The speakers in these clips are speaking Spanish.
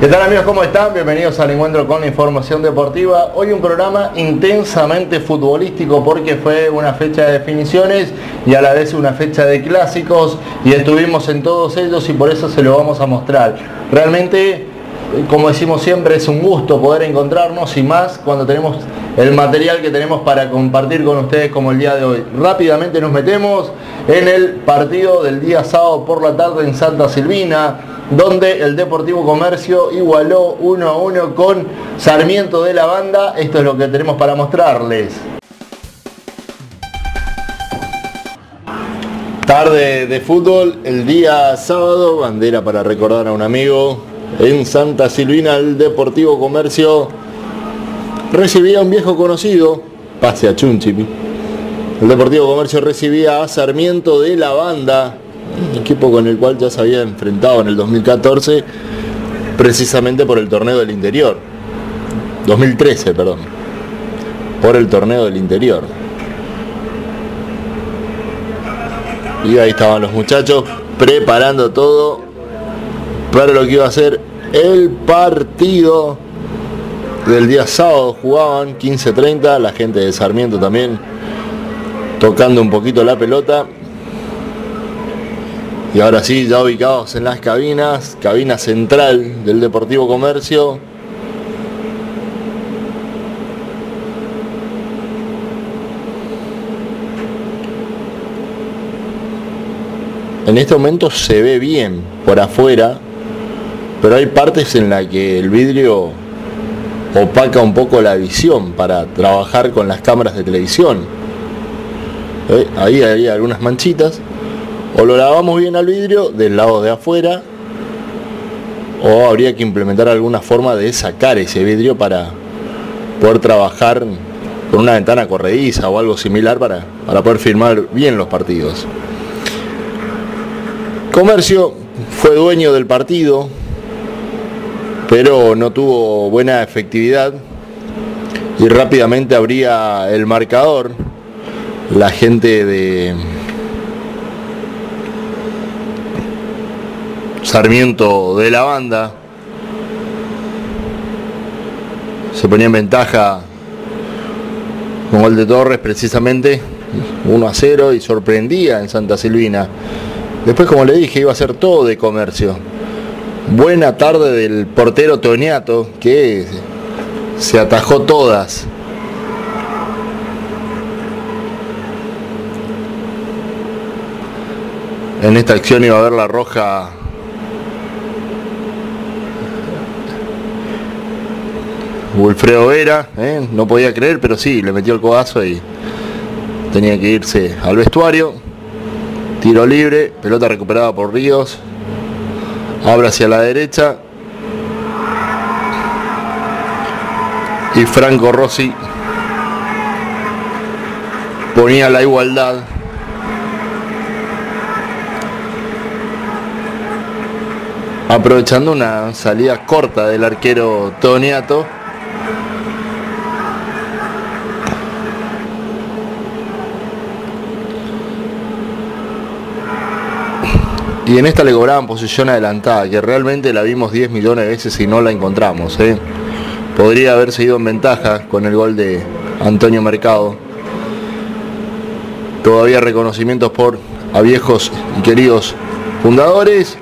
¿Qué tal amigos? ¿Cómo están? Bienvenidos al encuentro con la información deportiva. Hoy un programa intensamente futbolístico porque fue una fecha de definiciones y a la vez una fecha de clásicos y estuvimos en todos ellos y por eso se lo vamos a mostrar. Realmente, como decimos siempre, es un gusto poder encontrarnos y más cuando tenemos el material que tenemos para compartir con ustedes como el día de hoy. Rápidamente nos metemos en el partido del día sábado por la tarde en Santa Silvina donde el Deportivo Comercio igualó 1 a 1 con Sarmiento de la Banda. Esto es lo que tenemos para mostrarles. Tarde de fútbol, el día sábado, bandera para recordar a un amigo. En Santa Silvina el Deportivo Comercio recibía a un viejo conocido, pase a Chunchipi. El Deportivo Comercio recibía a Sarmiento de la Banda, equipo con el cual ya se había enfrentado en el 2014, precisamente por el torneo del interior. 2013, perdón. Por el torneo del interior. Y ahí estaban los muchachos preparando todo para lo que iba a ser el partido del día sábado. Jugaban 15-30, la gente de Sarmiento también tocando un poquito la pelota. Y ahora sí, ya ubicados en las cabinas, cabina central del Deportivo Comercio. En este momento se ve bien por afuera, pero hay partes en las que el vidrio opaca un poco la visión para trabajar con las cámaras de televisión. ¿Eh? Ahí hay algunas manchitas o lo lavamos bien al vidrio del lado de afuera o habría que implementar alguna forma de sacar ese vidrio para poder trabajar con una ventana corrediza o algo similar para, para poder firmar bien los partidos. Comercio fue dueño del partido, pero no tuvo buena efectividad y rápidamente abría el marcador. La gente de, Sarmiento de la banda. Se ponía en ventaja con gol de Torres precisamente 1 a 0 y sorprendía en Santa Silvina. Después como le dije iba a ser todo de comercio. Buena tarde del portero Toniato que se atajó todas. En esta acción iba a haber la roja Wilfredo Vera, ¿eh? no podía creer, pero sí, le metió el codazo y tenía que irse al vestuario. Tiro libre, pelota recuperada por Ríos. Abre hacia la derecha. Y Franco Rossi ponía la igualdad. Aprovechando una salida corta del arquero Toniato Y en esta le cobraban posición adelantada, que realmente la vimos 10 millones de veces y no la encontramos. ¿eh? Podría haberse ido en ventaja con el gol de Antonio Mercado. Todavía reconocimientos por a viejos y queridos fundadores.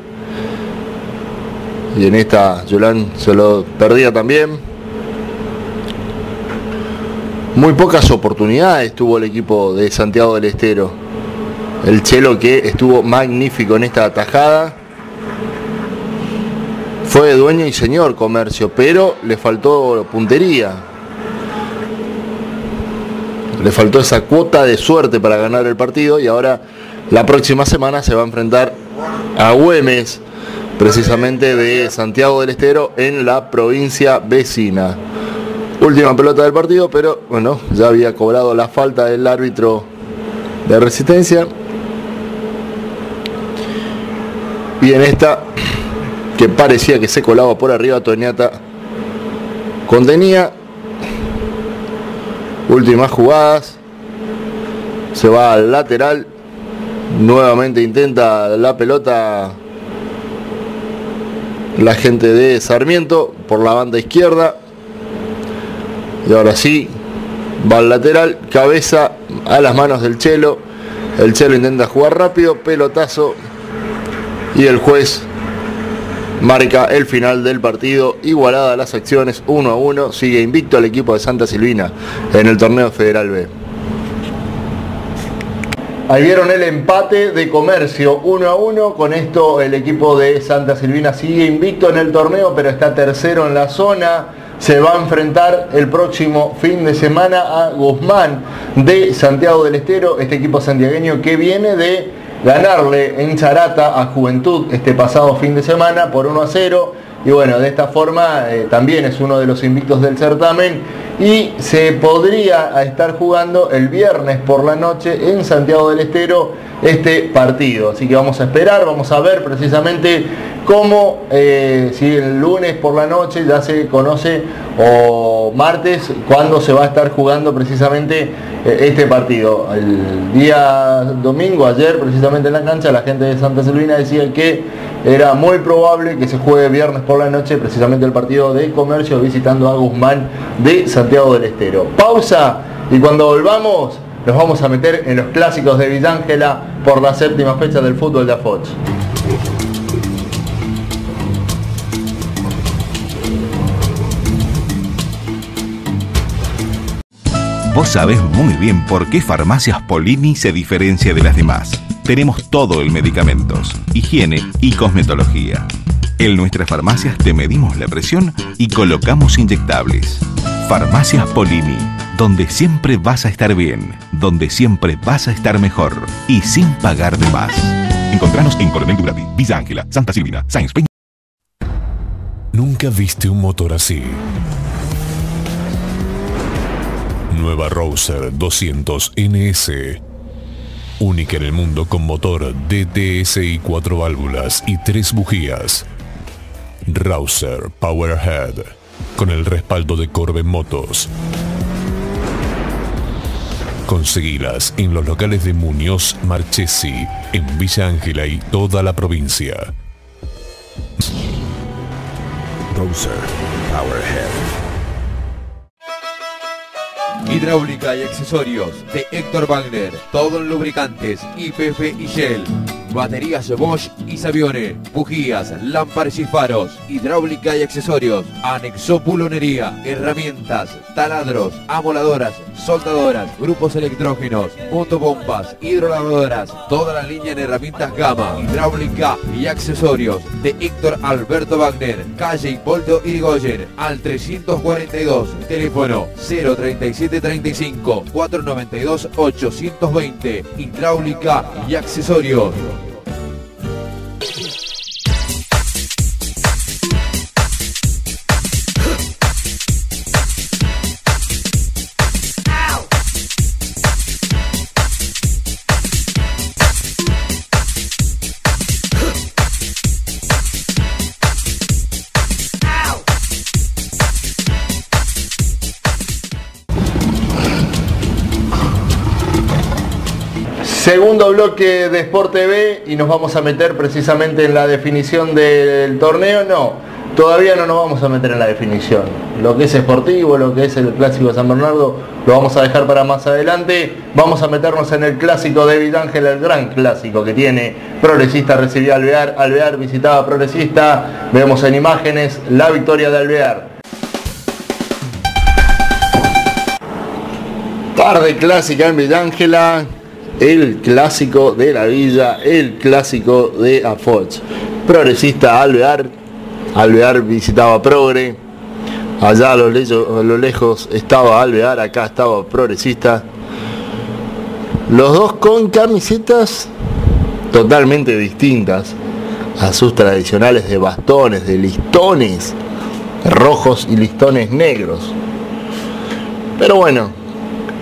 Y en esta Yolán se lo perdía también. Muy pocas oportunidades tuvo el equipo de Santiago del Estero el Chelo que estuvo magnífico en esta atajada. Fue dueño y señor comercio, pero le faltó puntería. Le faltó esa cuota de suerte para ganar el partido y ahora la próxima semana se va a enfrentar a Güemes, precisamente de Santiago del Estero, en la provincia vecina. Última pelota del partido, pero bueno, ya había cobrado la falta del árbitro de resistencia. Y en esta, que parecía que se colaba por arriba, Toñata contenía. Últimas jugadas. Se va al lateral. Nuevamente intenta la pelota la gente de Sarmiento por la banda izquierda. Y ahora sí, va al lateral, cabeza a las manos del Chelo. El Chelo intenta jugar rápido, pelotazo. Y el juez marca el final del partido, igualada las acciones 1 a 1, sigue invicto el equipo de Santa Silvina en el torneo Federal B. Ahí vieron el empate de comercio 1 a 1, con esto el equipo de Santa Silvina sigue invicto en el torneo, pero está tercero en la zona. Se va a enfrentar el próximo fin de semana a Guzmán de Santiago del Estero, este equipo santiagueño que viene de ganarle en Charata a Juventud este pasado fin de semana por 1 a 0 y bueno, de esta forma eh, también es uno de los invictos del certamen y se podría estar jugando el viernes por la noche en Santiago del Estero este partido. Así que vamos a esperar, vamos a ver precisamente cómo, eh, si el lunes por la noche ya se conoce o martes, cuándo se va a estar jugando precisamente eh, este partido. El día domingo, ayer precisamente en la cancha, la gente de Santa Silvina decía que era muy probable que se juegue viernes por la noche precisamente el partido de comercio visitando a Guzmán de Santiago del Estero. Pausa y cuando volvamos nos vamos a meter en los clásicos de Villángela por la séptima fecha del fútbol de Afoch. Vos sabés muy bien por qué Farmacias Polini se diferencia de las demás. Tenemos todo el medicamentos, higiene y cosmetología. En nuestras farmacias te medimos la presión y colocamos inyectables. Farmacias Polini, donde siempre vas a estar bien, donde siempre vas a estar mejor y sin pagar de más. Encontranos en Coronel Durati, Villa Ángela, Santa Silvina, Sáenz. Nunca viste un motor así. Nueva Rouser 200 NS. Única en el mundo con motor DTSI 4 válvulas y 3 bujías. Rouser Powerhead. Con el respaldo de Corbe Motos. Conseguilas en los locales de Muñoz Marchesi, en Villa Ángela y toda la provincia. Rouser Powerhead. Hidráulica y accesorios de Héctor Wagner. Todo en lubricantes, IPF y Shell. Baterías Bosch y Savione. Bujías, lámparas y faros. Hidráulica y accesorios. Anexo pulonería. Herramientas, taladros, amoladoras, soldadoras, grupos electrógenos, motobompas, hidrolavadoras. Toda la línea en herramientas gama. Hidráulica y accesorios de Héctor Alberto Wagner. Calle Hipólito Irigoyen. Al 342. Teléfono 03735 492 820. Hidráulica y accesorios. Segundo bloque de Sport TV y nos vamos a meter precisamente en la definición del torneo. No, todavía no nos vamos a meter en la definición. Lo que es esportivo, lo que es el clásico de San Bernardo, lo vamos a dejar para más adelante. Vamos a meternos en el clásico de Vidangel, el gran clásico que tiene. Progresista recibía Alvear, Alvear visitaba Progresista. Vemos en imágenes la victoria de Alvear. Tarde clásica en Villángela, el clásico de la villa, el clásico de Afoch. Progresista Alvear, Alvear visitaba Progre, allá a lo, a lo lejos estaba Alvear, acá estaba Progresista. Los dos con camisetas totalmente distintas a sus tradicionales de bastones, de listones rojos y listones negros. Pero bueno,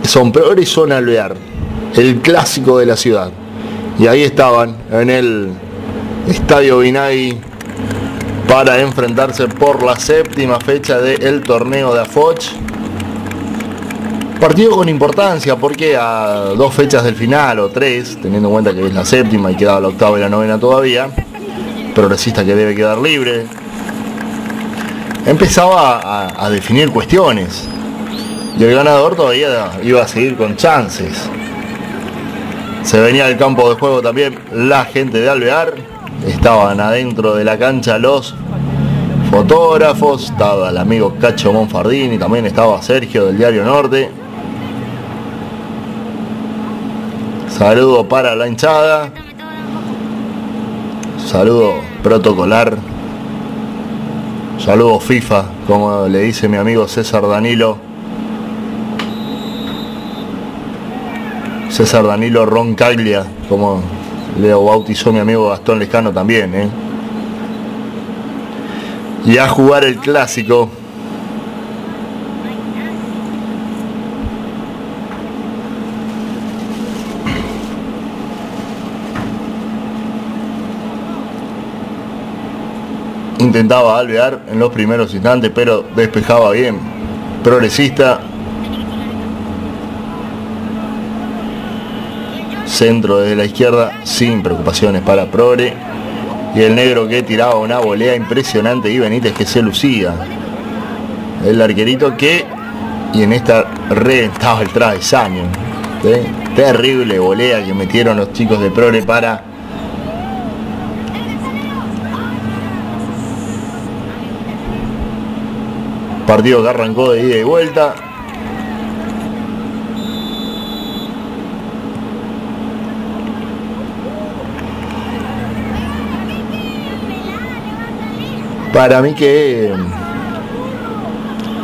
son Progre y son Alvear, el clásico de la ciudad. Y ahí estaban en el Estadio Vinay para enfrentarse por la séptima fecha del torneo de Afoch. Partido con importancia porque a dos fechas del final o tres, teniendo en cuenta que es la séptima y quedaba la octava y la novena todavía, progresista que debe quedar libre, empezaba a, definir cuestiones. Y el ganador todavía iba a seguir con chances. Se venía al campo de juego también la gente de Alvear. Estaban adentro de la cancha los fotógrafos. Estaba el amigo Cacho Monfardini, también estaba Sergio del Diario Norte. Saludo para la hinchada. Saludo protocolar Saludos FIFA, como le dice mi amigo César Danilo. César Danilo Roncaglia, como le bautizó mi amigo Gastón Lescano también. ¿eh? Y a jugar el clásico intentaba alvear en los primeros instantes, pero despejaba bien. Progresista. Centro desde la izquierda, sin preocupaciones para Progre. Y el negro que tiraba una volea impresionante y Benítez que se lucía. El arquerito que, y en esta reventaba el travesaño. ¿sí? Terrible volea que metieron los chicos de Progre para Partido que arrancó de ida y vuelta. Para mí que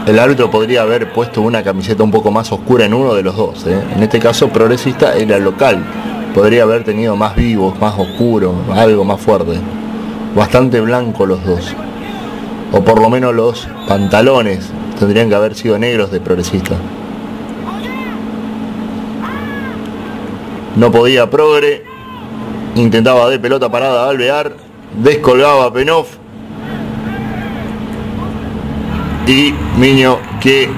el árbitro podría haber puesto una camiseta un poco más oscura en uno de los dos. ¿eh? En este caso progresista era local. Podría haber tenido más vivos, más oscuro, algo más fuerte. Bastante blanco los dos o por lo menos los pantalones tendrían que haber sido negros de progresista. No podía progre, intentaba de pelota parada alvear, descolgaba a Penov y Miño que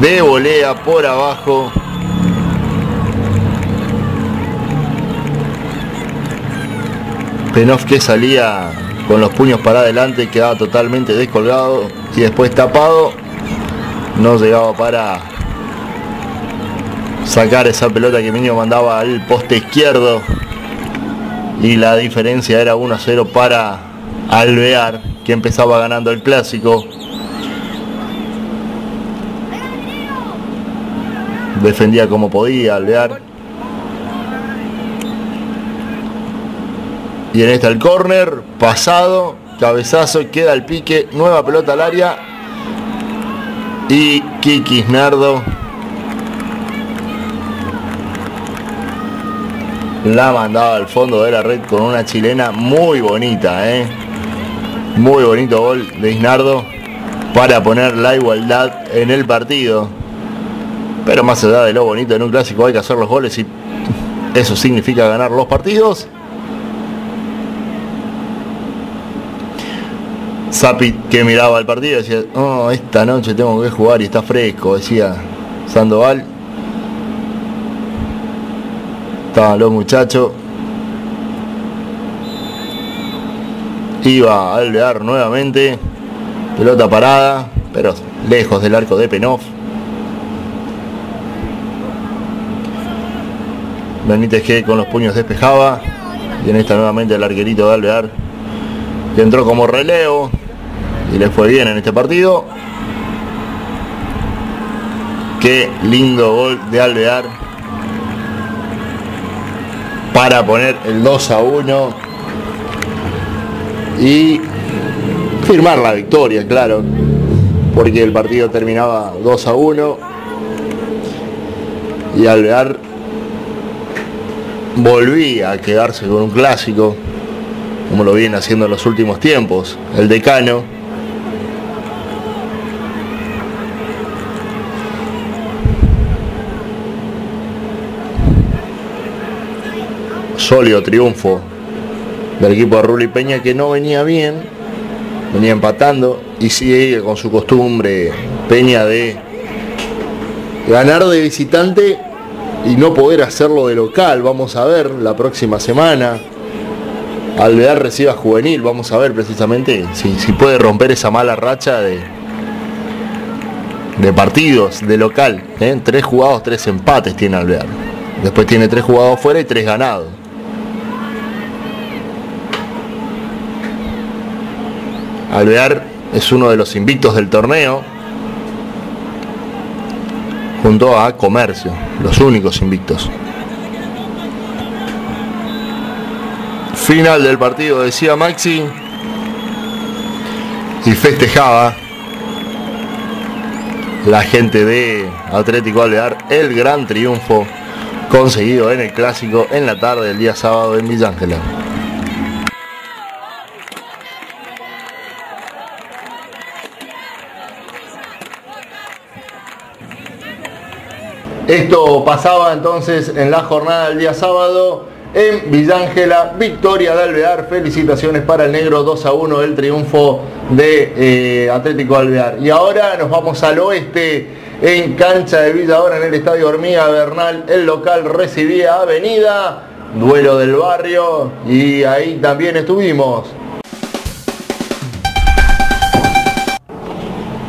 de volea por abajo. Penov que salía con los puños para adelante, quedaba totalmente descolgado y después tapado, no llegaba para sacar esa pelota que Miño mandaba al poste izquierdo. Y la diferencia era 1 a 0 para Alvear, que empezaba ganando el clásico. Defendía como podía Alvear. Y en esta el córner, pasado, cabezazo, queda el pique, nueva pelota al área. Y Kiki Nardo la mandaba al fondo de la red con una chilena muy bonita, ¿eh? Muy bonito gol de Isnardo para poner la igualdad en el partido. Pero más allá de lo bonito en un clásico hay que hacer los goles y eso significa ganar los partidos. Zapit que miraba el partido decía, oh, esta noche tengo que jugar y está fresco, decía Sandoval. Estaban los muchachos. Iba a alvear nuevamente. Pelota parada, pero lejos del arco de Penov. Benítez que con los puños despejaba. Y en esta nuevamente el arquerito de Alvear. Que entró como relevo y le fue bien en este partido. Qué lindo gol de Alvear para poner el 2 a 1 y firmar la victoria, claro, porque el partido terminaba 2 a 1 y Alvear volvía a quedarse con un clásico, como lo viene haciendo en los últimos tiempos, el decano sólido triunfo del equipo de Ruli Peña que no venía bien, venía empatando y sigue con su costumbre Peña de ganar de visitante y no poder hacerlo de local. Vamos a ver la próxima semana. Alvear reciba juvenil, vamos a ver precisamente si, si puede romper esa mala racha de, de partidos de local. ¿eh? Tres jugados, tres empates tiene Alvear. Después tiene tres jugados fuera y tres ganados. Alvear es uno de los invictos del torneo. Junto a Comercio, los únicos invictos. Final del partido, decía Maxi. Y festejaba la gente de Atlético Alvear el gran triunfo conseguido en el clásico en la tarde del día sábado en Villa Esto pasaba entonces en la jornada del día sábado en Villángela, victoria de Alvear, felicitaciones para el negro 2 a 1 el triunfo de eh, Atlético Alvear. Y ahora nos vamos al oeste en cancha de Villa, ahora en el Estadio Hormiga Bernal, el local recibía Avenida, duelo del barrio y ahí también estuvimos.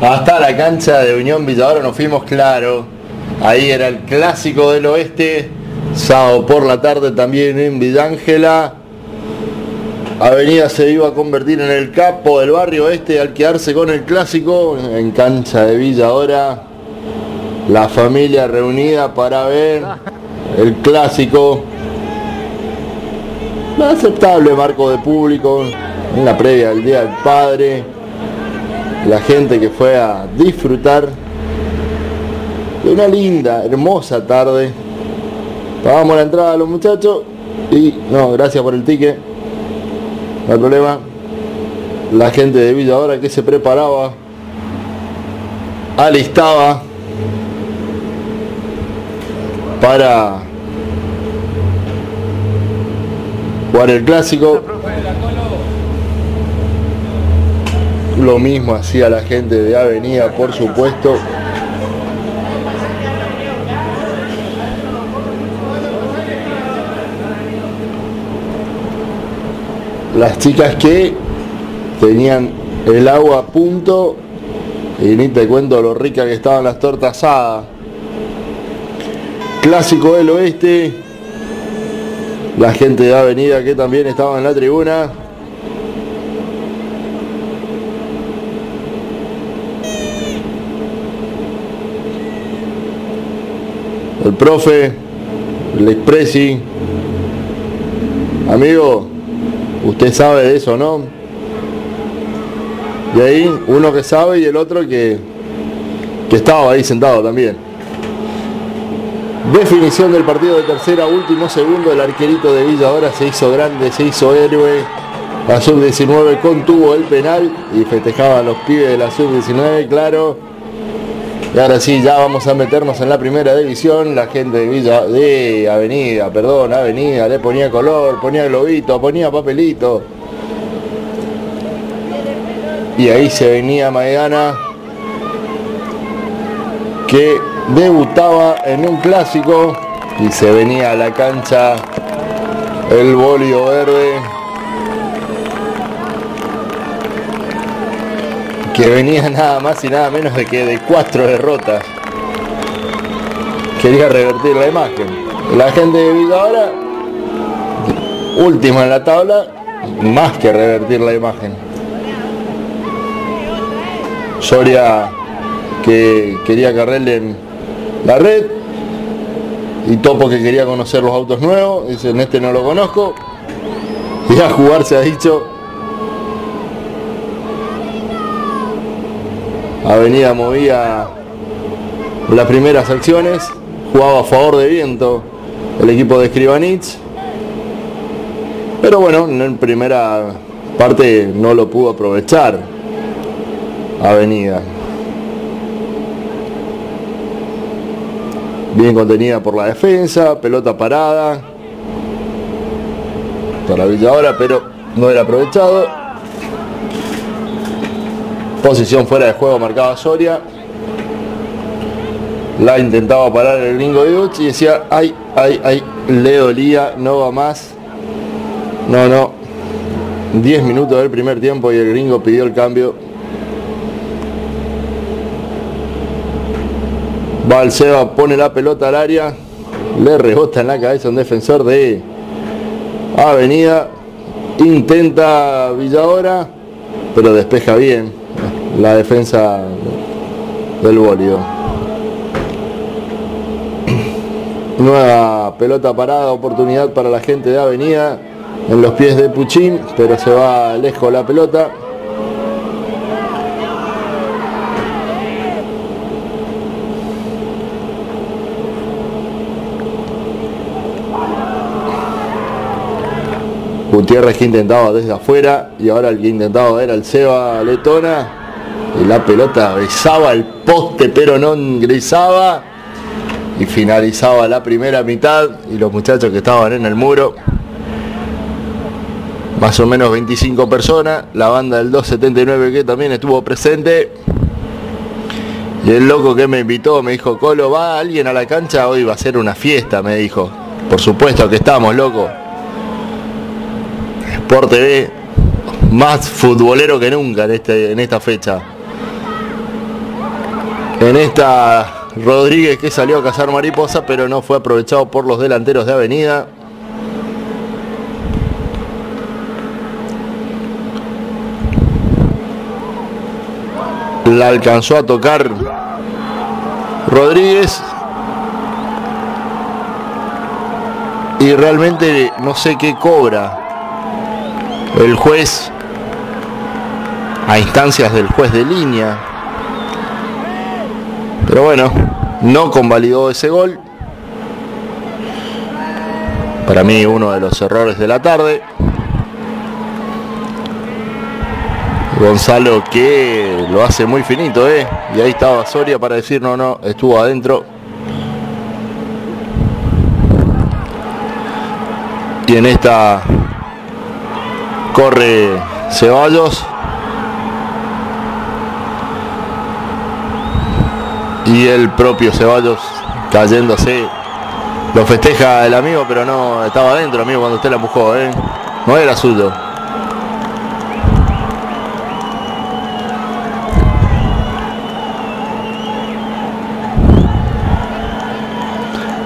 Hasta la cancha de Unión Villadora nos fuimos claro Ahí era el clásico del oeste. Sábado por la tarde también en Villángela. Avenida se iba a convertir en el capo del barrio este al quedarse con el clásico en cancha de Villa ahora. La familia reunida para ver el clásico. Aceptable marco de público en la previa del Día del Padre. La gente que fue a disfrutar una linda, hermosa tarde. Pagábamos la entrada a los muchachos y no, gracias por el ticket. No hay problema. La gente de Villa ahora que se preparaba, alistaba para jugar el clásico. Lo mismo hacía la gente de Avenida, por supuesto. Las chicas que tenían el agua a punto y ni te cuento lo rica que estaban las tortas asadas. Clásico del oeste. La gente de Avenida que también estaba en la tribuna. El profe, el expresi. Amigo, Usted sabe de eso, ¿no? Y ahí uno que sabe y el otro que, que estaba ahí sentado también. Definición del partido de tercera, último segundo, el arquerito de Villa ahora se hizo grande, se hizo héroe. La sub-19 contuvo el penal y festejaban los pibes de la sub-19, claro. Y ahora sí, ya vamos a meternos en la primera división. La gente de Villa, de Avenida, perdón, Avenida, le ponía color, ponía globito, ponía papelito. Y ahí se venía Maidana, que debutaba en un clásico y se venía a la cancha el bolio verde que venía nada más y nada menos de que de cuatro derrotas. Quería revertir la imagen. La gente de Villa ahora, última en la tabla, más que revertir la imagen. Soria que quería carrerle en la red y Topo que quería conocer los autos nuevos, dice en este no lo conozco. Y a jugar se ha dicho Avenida movía las primeras acciones, jugaba a favor de viento el equipo de Escribanitz, pero bueno, en primera parte no lo pudo aprovechar Avenida. Bien contenida por la defensa, pelota parada para Villadora, pero no era aprovechado. Posición fuera de juego marcaba Soria. La intentaba parar el gringo Uch y decía, ay, ay, ay, le dolía, no va más. No, no. 10 minutos del primer tiempo y el gringo pidió el cambio. Va el Seba, pone la pelota al área, le rebota en la cabeza un defensor de Avenida, intenta Villadora, pero despeja bien la defensa del bólido. Nueva pelota parada, oportunidad para la gente de Avenida en los pies de Puchín, pero se va lejos la pelota. Gutiérrez que intentaba desde afuera y ahora el que intentaba era el Seba Letona y la pelota besaba el poste pero no ingresaba. Y finalizaba la primera mitad y los muchachos que estaban en el muro más o menos 25 personas la banda del 279 que también estuvo presente. Y el loco que me invitó me dijo Colo va alguien a la cancha hoy va a ser una fiesta me dijo. Por supuesto que estamos loco Sport TV más futbolero que nunca en, este, en esta fecha. En esta Rodríguez que salió a cazar mariposa pero no fue aprovechado por los delanteros de Avenida. La alcanzó a tocar Rodríguez. Y realmente no sé qué cobra el juez a instancias del juez de línea. Pero bueno, no convalidó ese gol. Para mí uno de los errores de la tarde. Gonzalo que lo hace muy finito, ¿eh? Y ahí estaba Soria para decir no, no, estuvo adentro. Y en esta corre Ceballos. Y el propio Ceballos cayéndose. Lo festeja el amigo, pero no estaba adentro, amigo, cuando usted la empujó, ¿eh? No era suyo.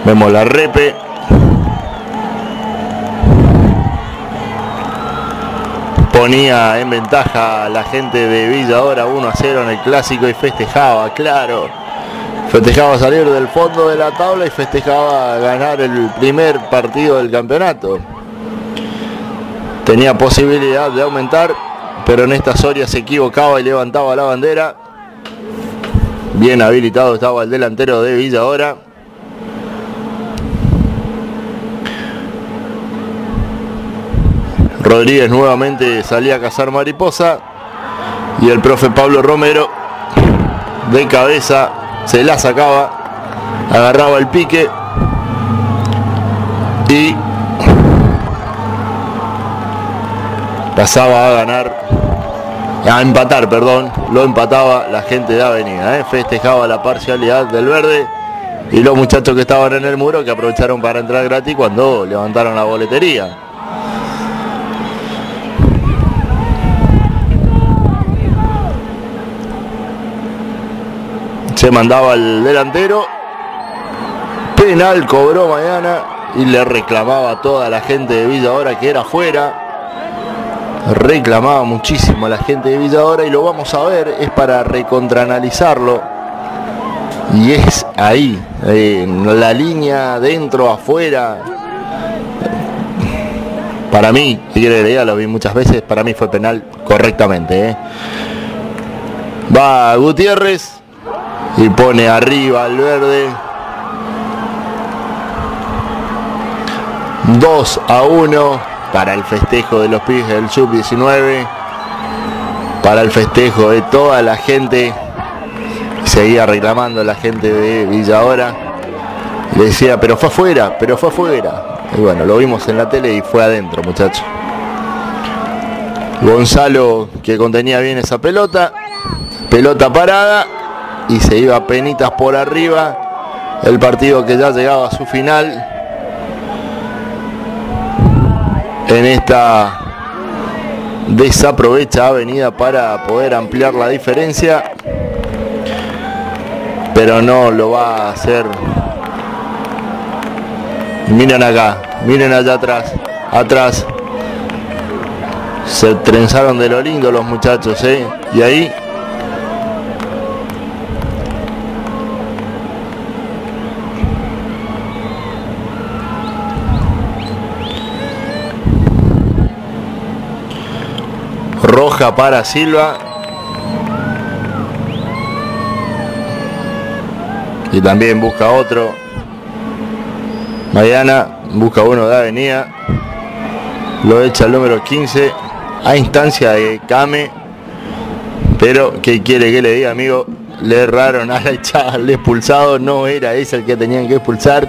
Vemos la repe. ponía en ventaja a la gente de Villa ahora 1 a 0 en el clásico y festejaba, claro. Festejaba salir del fondo de la tabla y festejaba ganar el primer partido del campeonato. Tenía posibilidad de aumentar, pero en esta Soria se equivocaba y levantaba la bandera. Bien habilitado estaba el delantero de Villa ahora. Rodríguez nuevamente salía a cazar mariposa y el profe Pablo Romero de cabeza se la sacaba, agarraba el pique y pasaba a ganar, a empatar, perdón, lo empataba la gente de Avenida, ¿eh? festejaba la parcialidad del verde y los muchachos que estaban en el muro que aprovecharon para entrar gratis cuando levantaron la boletería. Se mandaba el delantero. Penal cobró mañana y le reclamaba a toda la gente de Villadora que era fuera. Reclamaba muchísimo a la gente de Villadora y lo vamos a ver, es para recontraanalizarlo. Y es ahí, en la línea dentro, afuera. Para mí, si quiere ya lo vi muchas veces, para mí fue penal correctamente. ¿eh? Va Gutiérrez, y pone arriba al verde. 2 a 1 para el festejo de los pibes del sub-19 para el festejo de toda la gente. Seguía reclamando la gente de Villa le decía pero fue afuera pero fue afuera y bueno lo vimos en la tele y fue adentro muchachos Gonzalo que contenía bien esa pelota. Pelota parada y se iba penitas por arriba. El partido que ya llegaba a su final. En esta desaprovecha avenida para poder ampliar la diferencia. pero no lo va a hacer. Miren acá, miren allá atrás, atrás. Se trenzaron de lo lindo los muchachos, ¿eh? Y ahí roja para Silva. Y también busca otro. Mariana busca uno de avenida. Lo echa el número 15 a instancia de Kame. Pero ¿qué quiere que le diga, amigo? Le erraron al echarle expulsado. No era ese el que tenían que expulsar.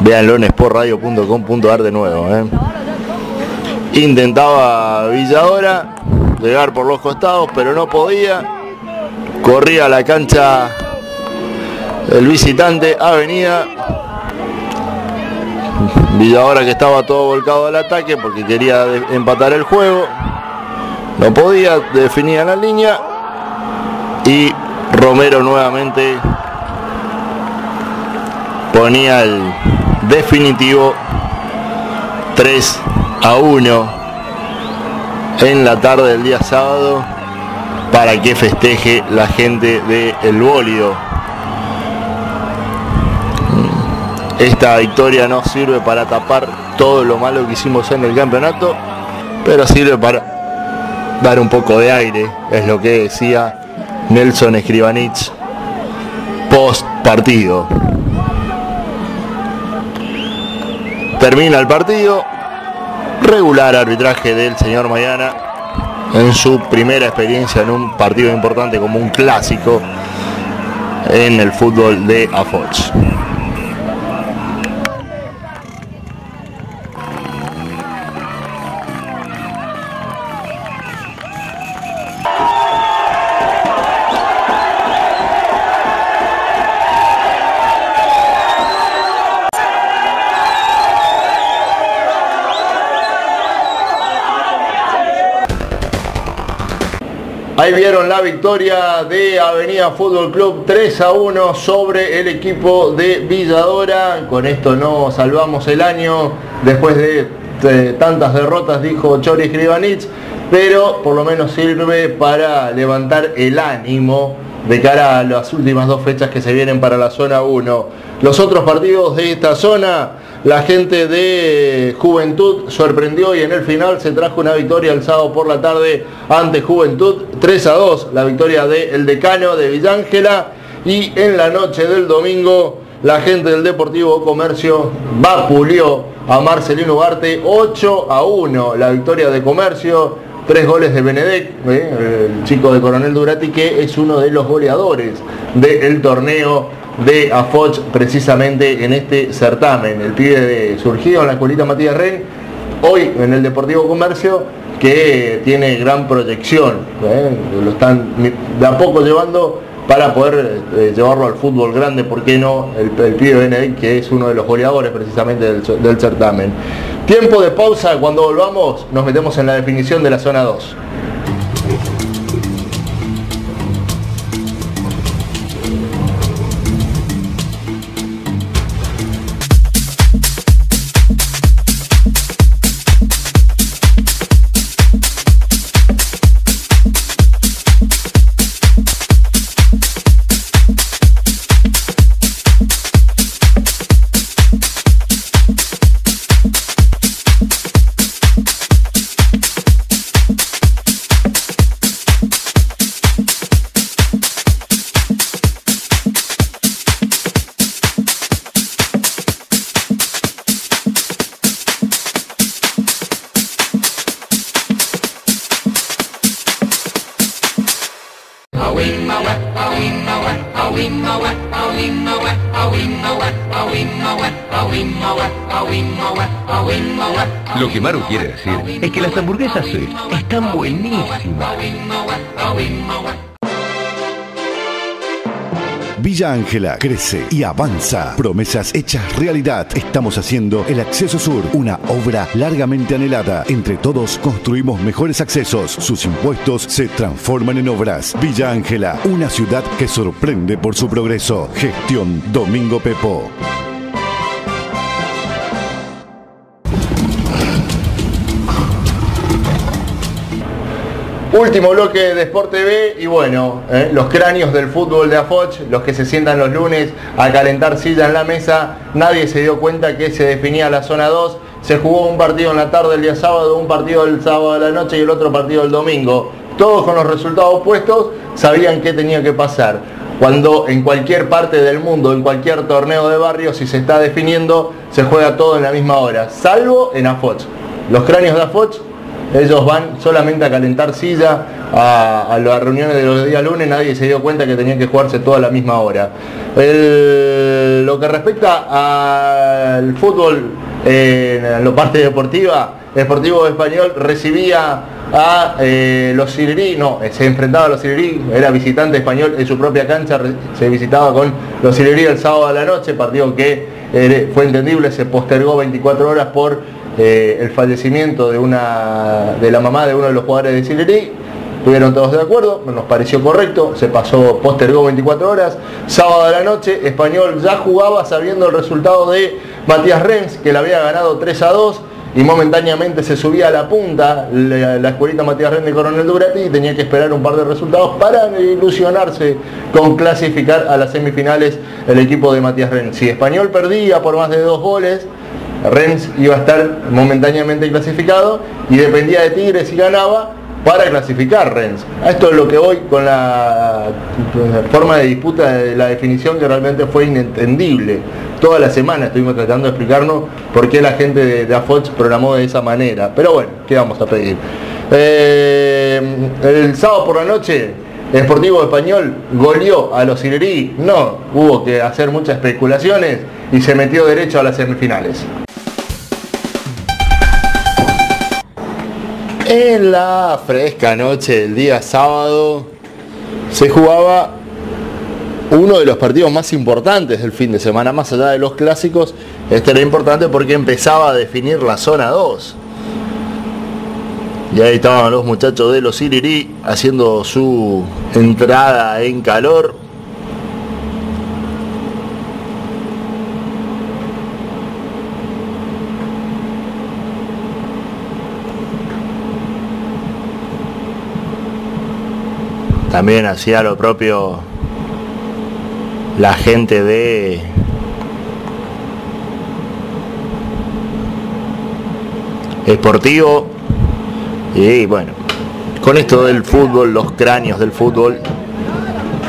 Veanlo en sportradio.com.ar de nuevo. ¿eh? Intentaba Villadora llegar por los costados, pero no podía. Corría la cancha el visitante Avenida. Villadora que estaba todo volcado al ataque porque quería empatar el juego. No podía, definía la línea. Y Romero nuevamente ponía el definitivo 3 a 1 en la tarde del día sábado para que festeje la gente del el bólido. Esta victoria no sirve para tapar todo lo malo que hicimos en el campeonato, pero sirve para dar un poco de aire, es lo que decía Nelson Escribanich post partido. Termina el partido, regular arbitraje del señor Mayana en su primera experiencia en un partido importante como un clásico en el fútbol de Afox. La victoria de Avenida Fútbol Club 3 a 1 sobre el equipo de Villadora. Con esto no salvamos el año después de, tantas derrotas, dijo Chori Skrivanich, pero por lo menos sirve para levantar el ánimo de cara a las últimas dos fechas que se vienen para la zona 1. Los otros partidos de esta zona la gente de Juventud sorprendió y en el final se trajo una victoria el sábado por la tarde ante Juventud 3 a 2, la victoria del decano de Villángela y en la noche del domingo la gente del Deportivo Comercio vapuleó a Marcelino Ugarte 8 a 1, la victoria de Comercio, tres goles de Benedek, eh, el chico de Coronel Durati que es uno de los goleadores del torneo de AFOCH precisamente en este certamen. El pibe de, surgido en la escuelita Matías Ren, hoy en el Deportivo Comercio, que tiene gran proyección. ¿eh? Lo están de a poco llevando para poder eh, llevarlo al fútbol grande, ¿por qué no? El, el pibe Benedict, que es uno de los goleadores precisamente del, del certamen. Tiempo de pausa, cuando volvamos nos metemos en la definición de la zona 2. Ángela crece y avanza. Promesas hechas realidad. Estamos haciendo el Acceso Sur, una obra largamente anhelada. Entre todos construimos mejores accesos. Sus impuestos se transforman en obras. Villa Ángela, una ciudad que sorprende por su progreso. Gestión Domingo Pepo. Último bloque de Sport TV y bueno, eh, los cráneos del fútbol de Afoch, los que se sientan los lunes a calentar silla en la mesa, nadie se dio cuenta que se definía la zona 2, se jugó un partido en la tarde el día sábado, un partido el sábado de la noche y el otro partido el domingo, todos con los resultados puestos, sabían qué tenía que pasar. Cuando en cualquier parte del mundo, en cualquier torneo de barrio, si se está definiendo, se juega todo en la misma hora, salvo en Afoch. Los cráneos de Afoch ellos van solamente a calentar silla a, las reuniones de los días lunes, nadie se dio cuenta que tenían que jugarse toda la misma hora. lo que respecta al fútbol en la parte deportiva, el Deportivo Español recibía a eh, los Sirirí, no, se enfrentaba a los Sirirí, era visitante español en su propia cancha, se visitaba con los Sirirí el sábado a la noche, partido que eh, fue entendible, se postergó 24 horas por eh, el fallecimiento de, una, de la mamá de uno de los jugadores de Sillery. Estuvieron todos de acuerdo, nos pareció correcto, se pasó, postergó 24 horas. Sábado de la noche, Español ya jugaba sabiendo el resultado de Matías Renz, que le había ganado 3 a 2 y momentáneamente se subía a la punta la, la escuelita Matías Renz de Coronel Durati y tenía que esperar un par de resultados para ilusionarse con clasificar a las semifinales el equipo de Matías Renz. Si Español perdía por más de dos goles, Rennes iba a estar momentáneamente clasificado y dependía de Tigres si ganaba para clasificar Rennes. Esto es lo que voy con la, forma de disputa de la definición que realmente fue inentendible. Toda la semana estuvimos tratando de explicarnos por qué la gente de, de Afox programó de esa manera. Pero bueno, ¿qué vamos a pedir? Eh, el sábado por la noche, el Sportivo Español goleó a los Sillerí. No, hubo que hacer muchas especulaciones y se metió derecho a las semifinales. En la fresca noche del día sábado se jugaba uno de los partidos más importantes del fin de semana, más allá de los clásicos, este era importante porque empezaba a definir la zona 2. Y ahí estaban los muchachos de los Irirí haciendo su entrada en calor. También hacía lo propio la gente de Esportivo y bueno, con esto del fútbol, los cráneos del fútbol,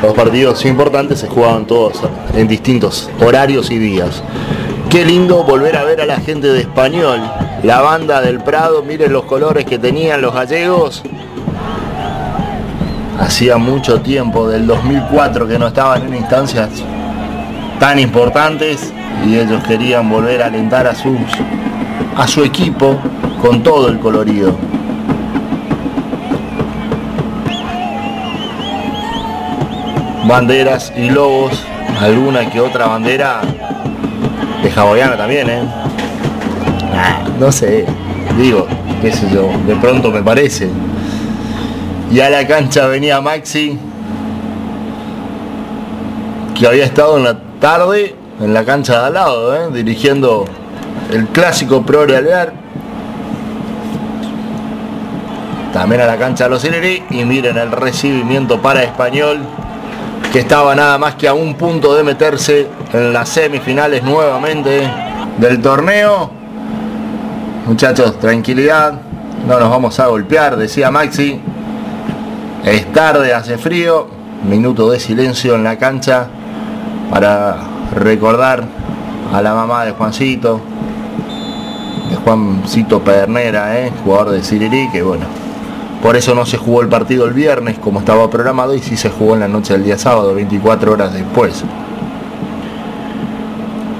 los partidos importantes se jugaban todos en distintos horarios y días. Qué lindo volver a ver a la gente de español, la banda del Prado, miren los colores que tenían los gallegos hacía mucho tiempo, del 2004, que no estaban en instancias tan importantes y ellos querían volver a alentar a, sus, a su equipo con todo el colorido. Banderas y logos, alguna que otra bandera de hawaiana también, ¿eh? Ah, no sé, digo, qué sé yo, de pronto me parece. Y a la cancha venía Maxi, que había estado en la tarde en la cancha de al lado, ¿eh? dirigiendo el clásico Pro Real También a la cancha de los Inerí y miren el recibimiento para Español que estaba nada más que a un punto de meterse en las semifinales nuevamente del torneo. Muchachos, tranquilidad, no nos vamos a golpear, decía Maxi. Es tarde, hace frío, minuto de silencio en la cancha para recordar a la mamá de Juancito, de Juancito Pedernera, ¿eh? jugador de Sirirí, que bueno, por eso no se jugó el partido el viernes como estaba programado y sí se jugó en la noche del día sábado, 24 horas después.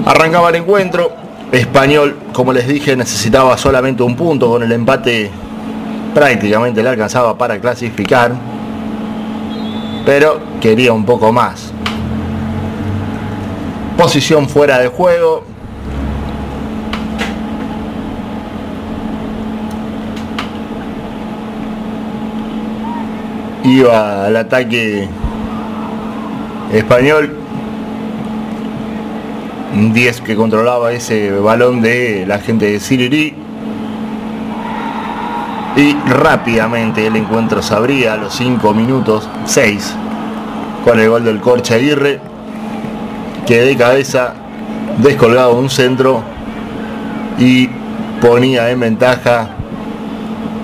Arrancaba el encuentro, Español, como les dije, necesitaba solamente un punto, con el empate prácticamente le alcanzaba para clasificar pero quería un poco más. posición fuera de juego. Iba al ataque español. 10 que controlaba ese balón de la gente de Siriri. Y rápidamente el encuentro se abría a los 5 minutos 6 con el gol del Corcha Aguirre que de cabeza descolgaba un centro y ponía en ventaja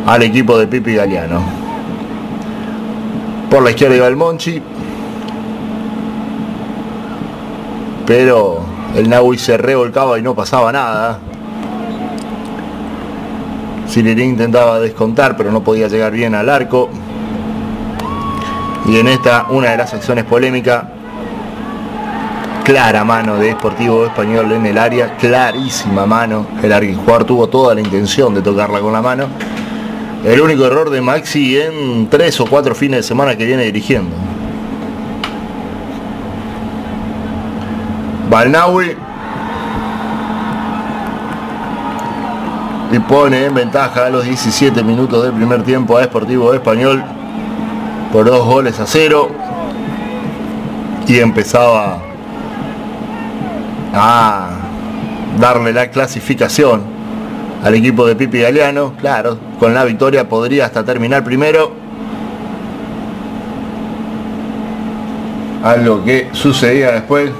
al equipo de Pipi Galeano. Por la izquierda iba el Monchi, pero el Nahui se revolcaba y no pasaba nada. Intentaba descontar, pero no podía llegar bien al arco. Y en esta, una de las acciones polémicas, clara mano de Sportivo Español en el área, clarísima mano. El jugador tuvo toda la intención de tocarla con la mano. El único error de Maxi en tres o cuatro fines de semana que viene dirigiendo. Balnaui y pone en ventaja a los 17 minutos del primer tiempo a Sportivo Español por dos goles a cero y empezaba a darle la clasificación al equipo de Pipi Galeano. Claro, con la victoria podría hasta terminar primero. Algo que sucedía después.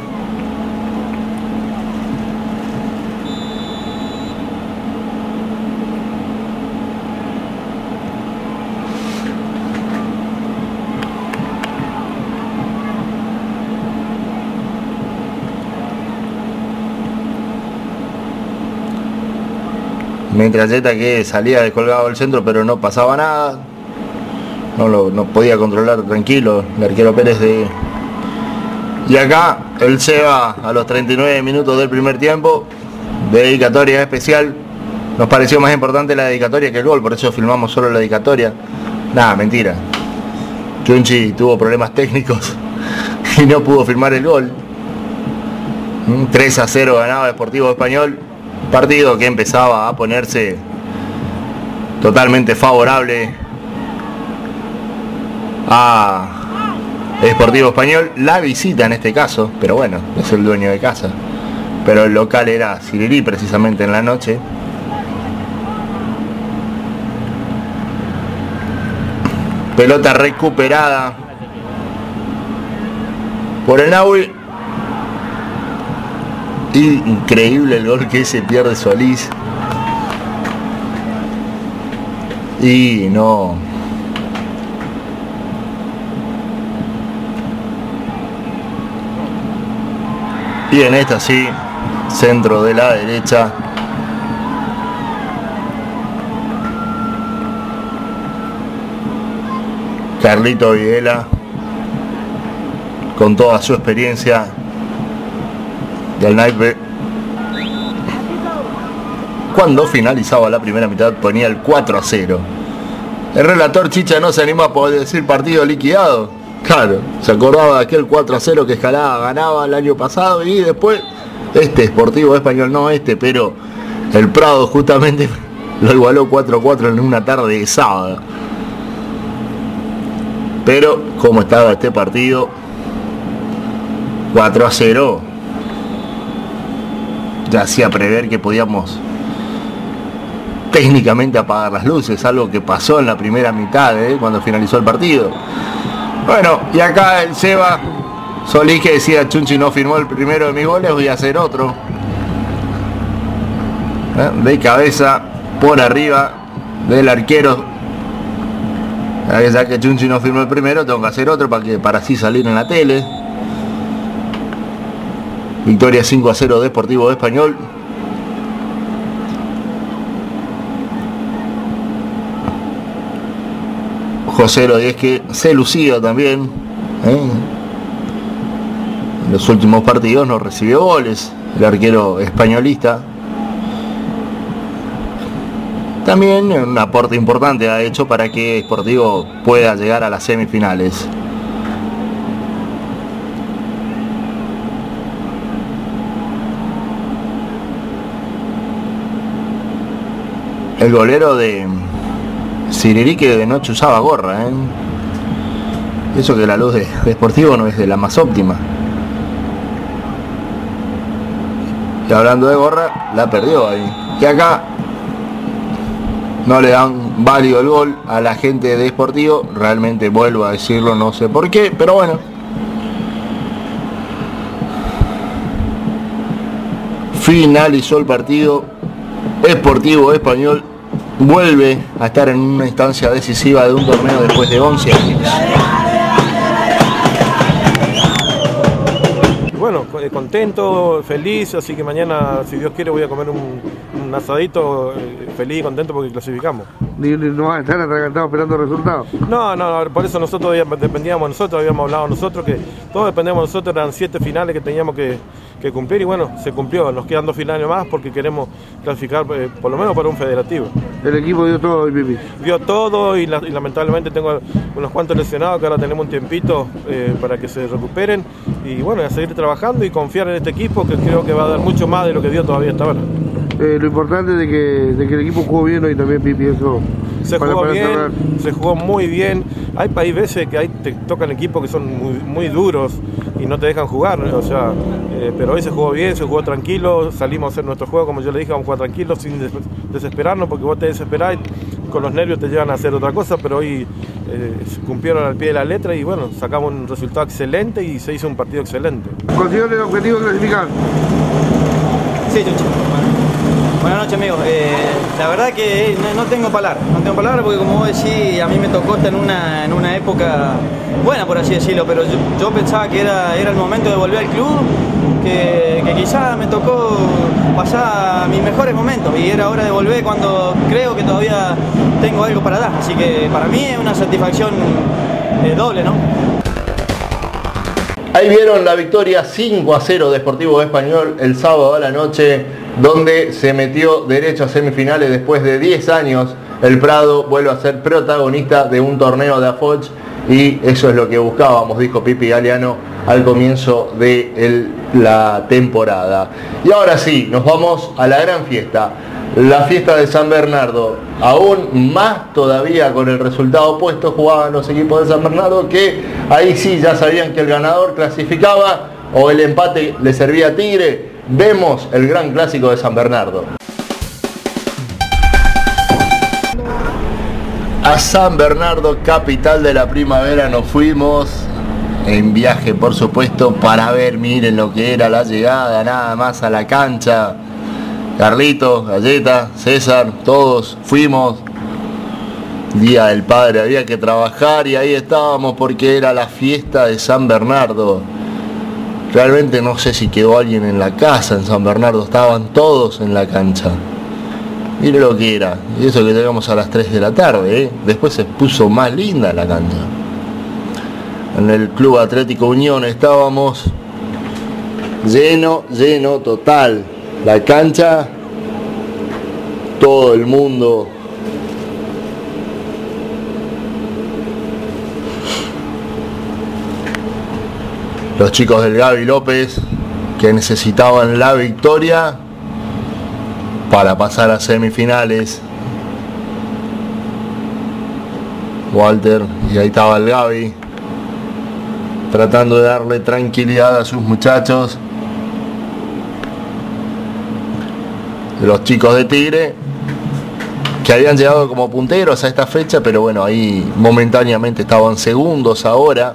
Metralleta que salía descolgado del centro pero no pasaba nada. No lo no podía controlar tranquilo el arquero Pérez de... Y acá el Seba a los 39 minutos del primer tiempo. Dedicatoria especial. Nos pareció más importante la dedicatoria que el gol, por eso filmamos solo la dedicatoria. Nada, mentira. Chunchi tuvo problemas técnicos y no pudo firmar el gol. 3 a 0 ganaba Deportivo Español partido que empezaba a ponerse totalmente favorable a Deportivo Español, la visita en este caso, pero bueno, es el dueño de casa. Pero el local era Sirirí precisamente en la noche. Pelota recuperada por el Naui increíble el gol que se pierde Solís. Y no. Y en esta sí, centro de la derecha. Carlito Videla, con toda su experiencia, del naipe. Cuando finalizaba la primera mitad ponía el 4 a 0. El relator Chicha no se anima a poder decir partido liquidado. Claro, se acordaba de aquel 4 a 0 que Escalada ganaba el año pasado y después este Sportivo Español, no este, pero el Prado justamente lo igualó 4 a 4 en una tarde de sábado. Pero como estaba este partido, 4 a 0, ya hacía prever que podíamos técnicamente apagar las luces, algo que pasó en la primera mitad, ¿eh? cuando finalizó el partido. Bueno, y acá el Seba Solís que decía Chunchi no firmó el primero de mis goles, voy a hacer otro. ¿Eh? De cabeza por arriba del arquero. Ya que Chunchi no firmó el primero, tengo que hacer otro para que para así salir en la tele. Victoria 5 a 0 Deportivo Español. José es que se lucía también. ¿eh? En los últimos partidos no recibió goles. El arquero españolista. También un aporte importante ha hecho para que Sportivo pueda llegar a las semifinales. El golero de Siriri que de noche usaba gorra. ¿eh? Eso que la luz de, de Sportivo no es de la más óptima. Y hablando de gorra, la perdió ahí. Y acá no le dan válido el gol a la gente de Sportivo. Realmente vuelvo a decirlo, no sé por qué, pero bueno. Finalizó el partido. Sportivo Español vuelve a estar en una instancia decisiva de un torneo después de 11 años. bueno, eh, contento, feliz, así que mañana, si Dios quiere, voy a comer un, un asadito eh, feliz y contento porque clasificamos. Ni, ni- no van a estar atragantados esperando resultados. No, no, por eso nosotros dependíamos de nosotros, habíamos hablado nosotros que todos dependíamos de nosotros, eran siete finales que teníamos que, que cumplir y bueno, se cumplió, nos quedan dos finales más porque queremos clasificar eh, por lo menos para un federativo. El equipo dio todo hoy, Pipi. Dio todo y, la- y lamentablemente tengo unos cuantos lesionados que ahora tenemos un tiempito eh, para que se recuperen y bueno, a seguir trabajando y confiar en este equipo que creo que va a dar mucho más de lo que dio todavía hasta ahora. Eh, lo importante de que, de que el equipo jugó bien hoy también, Pipi, eso. Se jugó bien, se jugó muy bien. Hay, hay veces que hay, te tocan equipos que son muy, muy duros y no te dejan jugar, o sea, eh, pero hoy se jugó bien, se jugó tranquilo, salimos a hacer nuestro juego, como yo le dije, vamos a jugar tranquilo, sin des- desesperarnos, porque vos te desesperás y con los nervios te llevan a hacer otra cosa, pero hoy eh, se cumplieron al pie de la letra y bueno, sacamos un resultado excelente y se hizo un partido excelente. Consiguieron el objetivo de clasificar. Sí, Chucho. Buenas noches, amigos. Eh, la verdad que no, tengo palabras, no tengo palabras porque como vos decís, a mí me tocó estar en una, en una época buena, por así decirlo, pero yo, yo pensaba que era, era el momento de volver al club, que, que quizás me tocó pasar mis mejores momentos y era hora de volver cuando creo que todavía tengo algo para dar. Así que para mí es una satisfacción eh, doble, ¿no? Ahí vieron la victoria 5 a 0 de Sportivo Español el sábado a la noche, donde se metió derecho a semifinales después de 10 años. El Prado vuelve a ser protagonista de un torneo de AFOCH y eso es lo que buscábamos, dijo Pipi Galeano al comienzo de la temporada. Y ahora sí, nos vamos a la gran fiesta, la fiesta de San Bernardo. Aún más todavía con el resultado opuesto jugaban los equipos de San Bernardo que ahí sí ya sabían que el ganador clasificaba o el empate le servía a Tigre. Vemos el gran clásico de San Bernardo. A San Bernardo, capital de la primavera, nos fuimos en viaje, por supuesto, para ver, miren lo que era la llegada, nada más a la cancha. Carlitos, Galleta, César, todos fuimos. Día del Padre, había que trabajar y ahí estábamos porque era la fiesta de San Bernardo. Realmente no sé si quedó alguien en la casa en San Bernardo, estaban todos en la cancha. Mire lo que era. Y eso que llegamos a las 3 de la tarde, ¿eh? Después se puso más linda la cancha. En el Club Atlético Unión estábamos lleno, lleno total. La cancha, todo el mundo. Los chicos del Gaby López que necesitaban la victoria para pasar a semifinales. Walter, y ahí estaba el Gaby, tratando de darle tranquilidad a sus muchachos. Los chicos de Tigre, que habían llegado como punteros a esta fecha, pero bueno, ahí momentáneamente estaban segundos ahora.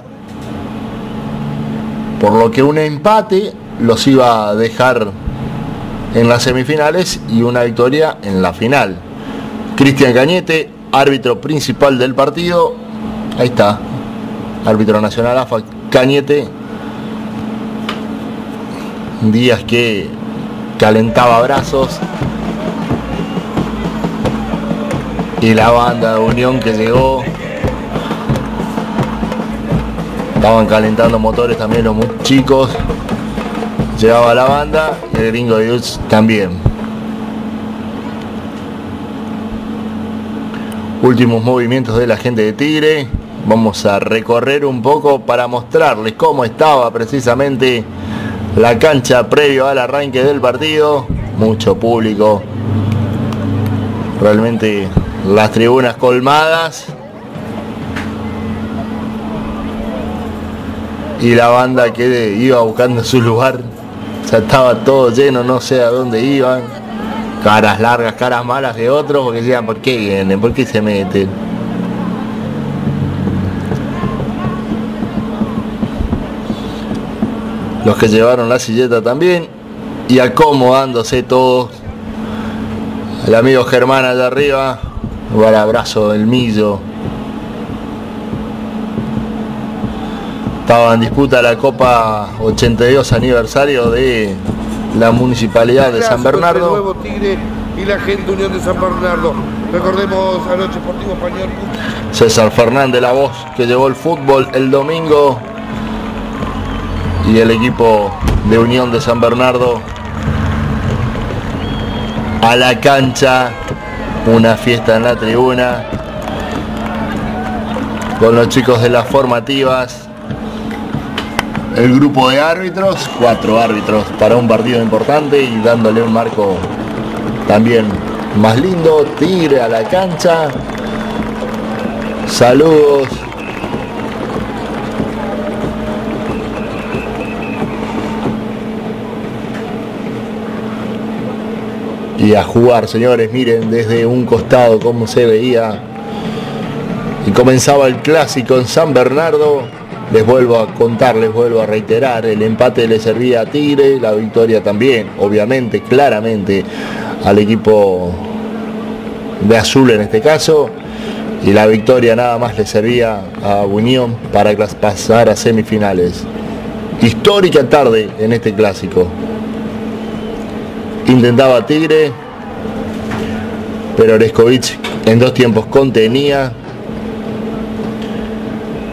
Por lo que un empate los iba a dejar en las semifinales y una victoria en la final. Cristian Cañete, árbitro principal del partido. Ahí está. Árbitro nacional AFA Cañete. Días que calentaba brazos. Y la banda de Unión que llegó. Estaban calentando motores también los chicos. Llegaba la banda el gringo de Dutch también. Últimos movimientos de la gente de Tigre. Vamos a recorrer un poco para mostrarles cómo estaba precisamente la cancha previo al arranque del partido. Mucho público. realmente las tribunas colmadas y la banda que iba buscando su lugar ya estaba todo lleno no sé a dónde iban caras largas caras malas de otros porque decían por qué vienen por qué se meten los que llevaron la silleta también y acomodándose todos el amigo Germán allá arriba va el abrazo del millo estaba en disputa la Copa 82 aniversario de la Municipalidad de San Bernardo. nuevo Tigre y la gente Unión de San Bernardo. Recordemos Sportivo Español. César Fernández, la voz que llevó el fútbol el domingo y el equipo de Unión de San Bernardo a la cancha, una fiesta en la tribuna con los chicos de las formativas el grupo de árbitros, cuatro árbitros para un partido importante y dándole un marco también más lindo. Tigre a la cancha. Saludos. Y a jugar, señores, miren desde un costado cómo se veía. Y comenzaba el clásico en San Bernardo. Les vuelvo a contar, les vuelvo a reiterar, el empate le servía a Tigre, la victoria también, obviamente, claramente, al equipo de azul en este caso, y la victoria nada más le servía a Unión para pasar a semifinales. Histórica tarde en este clásico. Intentaba Tigre, pero Oreskovic en dos tiempos contenía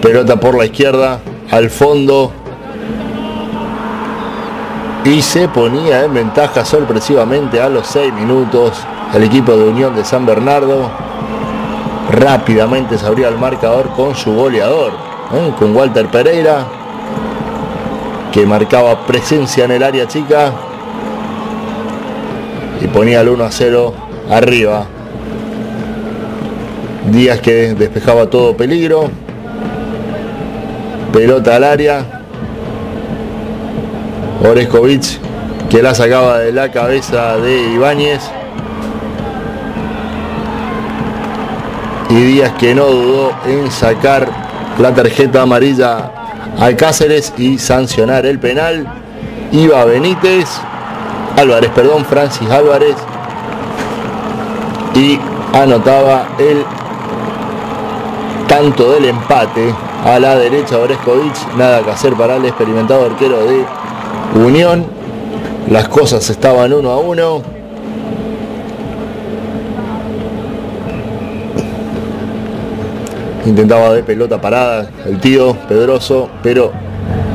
pelota por la izquierda, al fondo. Y se ponía en ventaja sorpresivamente a los 6 minutos el equipo de Unión de San Bernardo. Rápidamente se abría el marcador con su goleador, ¿eh? con Walter Pereira, que marcaba presencia en el área chica y ponía el 1 a 0 arriba. Díaz que despejaba todo peligro. Pelota al área. Oreskovic que la sacaba de la cabeza de Ibáñez. Y Díaz que no dudó en sacar la tarjeta amarilla a Cáceres y sancionar el penal. Iba Benítez, Álvarez, perdón, Francis Álvarez. Y anotaba el tanto del empate a la derecha Oreskovic, nada que hacer para el experimentado arquero de Unión. Las cosas estaban uno a uno. Intentaba de pelota parada el tío Pedroso, pero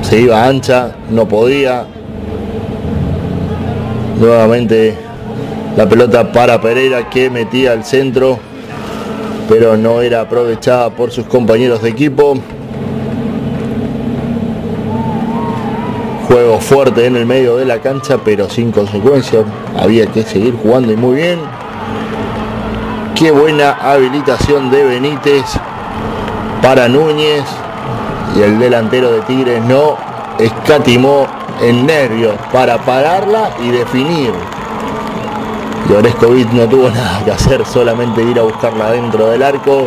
se iba ancha, no podía. Nuevamente la pelota para Pereira que metía al centro, pero no era aprovechada por sus compañeros de equipo. Juego fuerte en el medio de la cancha, pero sin consecuencias. Había que seguir jugando y muy bien. Qué buena habilitación de Benítez para Núñez. Y el delantero de Tigres no escatimó el nervio para pararla y definir. Y Oreskovic no tuvo nada que hacer, solamente ir a buscarla dentro del arco.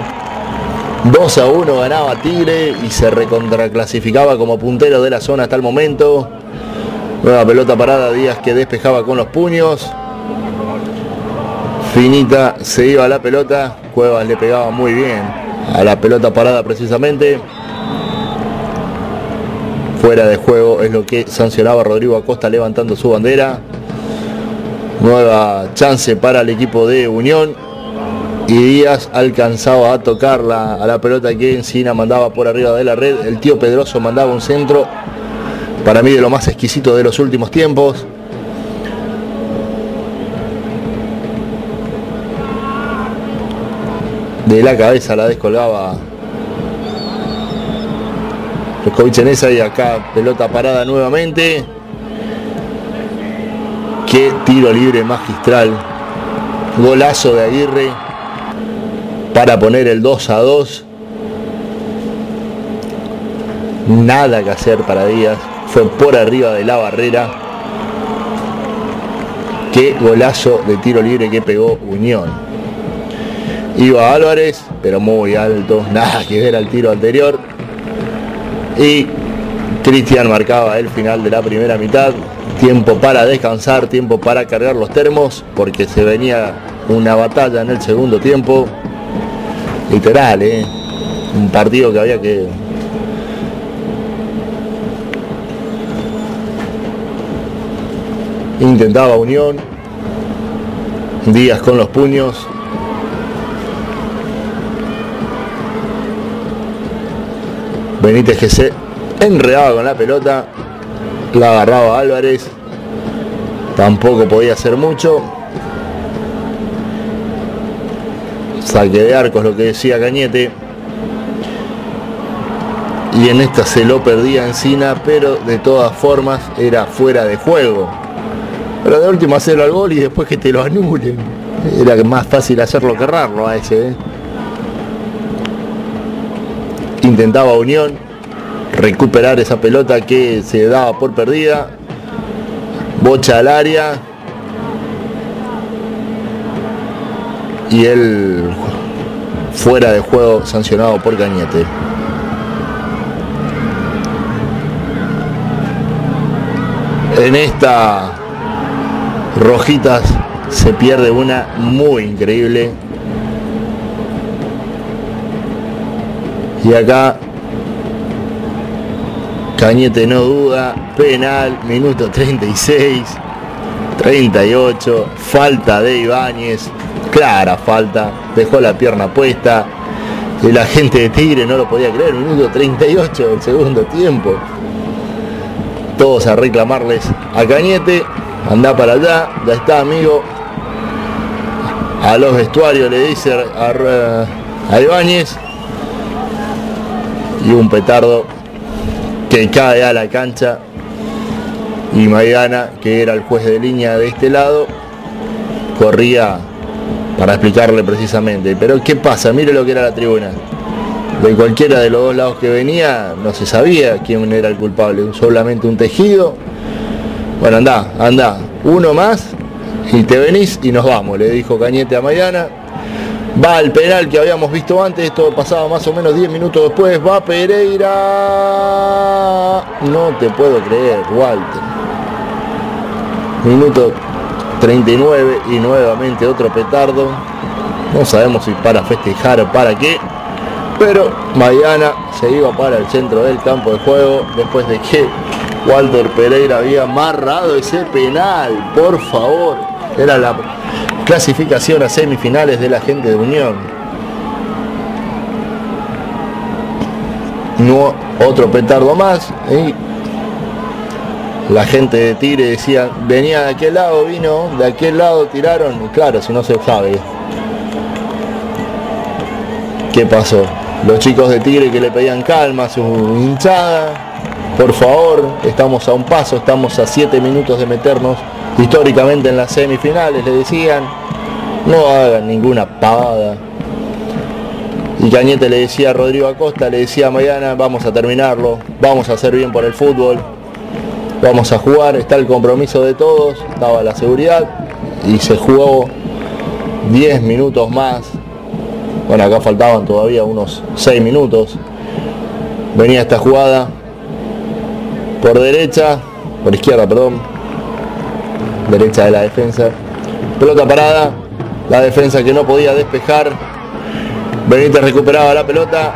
2 a 1 ganaba Tigre y se recontraclasificaba como puntero de la zona hasta el momento. Nueva pelota parada, Díaz que despejaba con los puños. Finita se iba a la pelota, Cuevas le pegaba muy bien a la pelota parada precisamente. Fuera de juego lo que sancionaba Rodrigo Acosta levantando su bandera. Nueva chance para el equipo de Unión y Díaz alcanzaba a tocarla a la pelota que Encina mandaba por arriba de la red. El tío Pedroso mandaba un centro, para mí de lo más exquisito de los últimos tiempos. De la cabeza la descolgaba Roscovic en esa y acá pelota parada nuevamente. Qué tiro libre magistral Golazo de Aguirre para poner el 2 a 2. Nada que hacer para Díaz. Fue por arriba de la barrera. Qué golazo de tiro libre que pegó Unión. Iba Álvarez, pero muy alto. Nada que ver al tiro anterior. Y Cristian marcaba el final de la primera mitad. Tiempo para descansar, tiempo para cargar los termos, porque se venía una batalla en el segundo tiempo. Literal, ¿eh? un partido que había que intentaba Unión, Díaz con los puños, Benítez que se enredaba con la pelota, la agarraba Álvarez, tampoco podía hacer mucho. Saque de arcos lo que decía Cañete. Y en esta se lo perdía Encina, pero de todas formas era fuera de juego. Pero de último hacerlo al gol y después que te lo anulen. Era más fácil hacerlo que errarlo a ese. ¿eh? Intentaba Unión recuperar esa pelota que se daba por perdida. Bocha al área. Y él fuera de juego sancionado por Cañete. En esta Rojitas se pierde una muy increíble. Y acá Cañete no duda, penal, minuto 36, 38, falta de Ibáñez, clara falta, dejó la pierna puesta, el agente de Tigre no lo podía creer, minuto 38 del segundo tiempo. Todos a reclamarles a Cañete, anda para allá, ya está amigo. A los vestuarios le dice a, a Ibáñez. Y un petardo que cae a la cancha. Y Maidana, que era el juez de línea de este lado, corría para explicarle precisamente. Pero ¿qué pasa? Mire lo que era la tribuna. De cualquiera de los dos lados que venía, no se sabía quién era el culpable. Solamente un tejido bueno, anda, anda, uno más y te venís y nos vamos, le dijo Cañete a Maidana. Va al penal que habíamos visto antes, esto pasaba más o menos 10 minutos después, va Pereira. No te puedo creer, Walter. Minuto 39 y nuevamente otro petardo. No sabemos si para festejar o para qué. Pero Maidana se iba para el centro del campo de juego después de que Walter Pereira había amarrado ese penal, por favor. Era la clasificación a semifinales de la gente de Unión. No, otro petardo más. la gente de Tigre decía, venía de aquel lado, vino, de aquel lado tiraron. Y claro, si no se sabe. ¿Qué pasó? Los chicos de Tigre que le pedían calma a su hinchada, por favor, estamos a un paso, estamos a siete minutos de meternos históricamente en las semifinales, le decían, no hagan ninguna pavada. Y Cañete le decía a Rodrigo Acosta, le decía a Maidana, vamos a terminarlo, vamos a hacer bien por el fútbol, vamos a jugar, está el compromiso de todos, estaba la seguridad y se jugó 10 minutos más. Bueno, acá faltaban todavía unos 6 minutos. Venía esta jugada, por derecha, por izquierda, perdón, derecha de la defensa, pelota parada, la defensa que no podía despejar, Benítez recuperaba la pelota.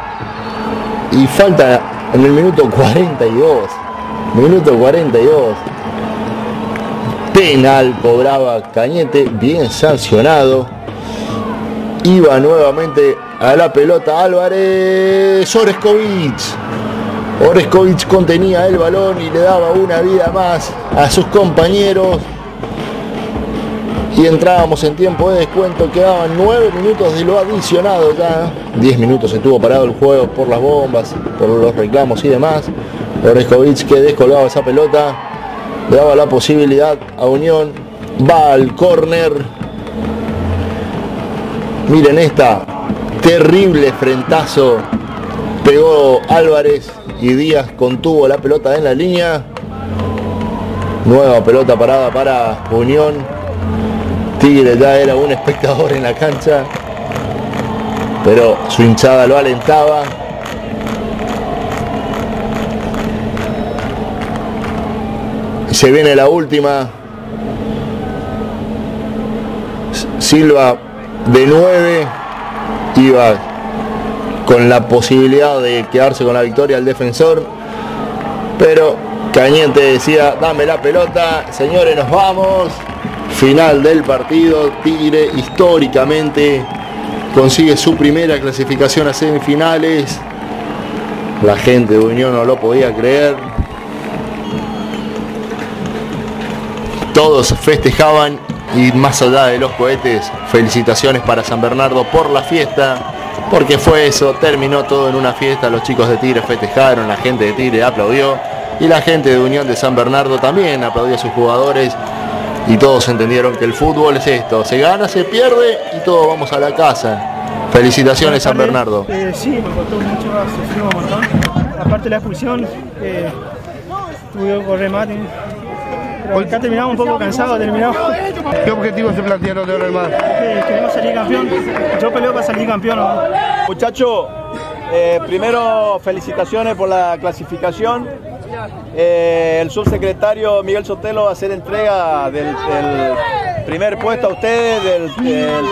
Y falta en el minuto 42, minuto 42, penal cobraba Cañete, bien sancionado, iba nuevamente a la pelota Álvarez. Oreskovich. Oreskovic contenía el balón y le daba una vida más a sus compañeros. Y entrábamos en tiempo de descuento, quedaban nueve minutos de lo adicionado ya. 10 minutos estuvo parado el juego por las bombas, por los reclamos y demás. Oreskovic que descolgaba esa pelota, le daba la posibilidad a Unión, va al córner Miren esta, terrible frentazo. Pegó Álvarez y Díaz contuvo la pelota en la línea. Nueva pelota parada para Unión. Tigre ya era un espectador en la cancha. Pero su hinchada lo alentaba. Se viene la última. Silva de 9 iba con la posibilidad de quedarse con la victoria al defensor. Pero Cañete decía, dame la pelota, señores, nos vamos. Final del partido, Tigre históricamente consigue su primera clasificación a semifinales. La gente de Unión no lo podía creer. Todos festejaban y más allá de los cohetes, felicitaciones para San Bernardo por la fiesta, porque fue eso, terminó todo en una fiesta, los chicos de Tigre festejaron, la gente de Tigre aplaudió y la gente de Unión de San Bernardo también aplaudió a sus jugadores y todos entendieron que el fútbol es esto, se gana, se pierde y todos vamos a la casa. Felicitaciones San Bernardo. Eh, sí, me costó mucho, sufrimos un montón. Aparte de la expulsión, eh, tuve con remate. Pero acá terminamos un poco cansados, terminamos. ¿Qué objetivos se plantearon de ahora en más? Eh, queremos salir campeón. Yo peleo para salir campeón. Muchachos, eh, primero felicitaciones por la clasificación. Eh, el subsecretario Miguel Sotelo va a hacer entrega del, primer puesto a ustedes, del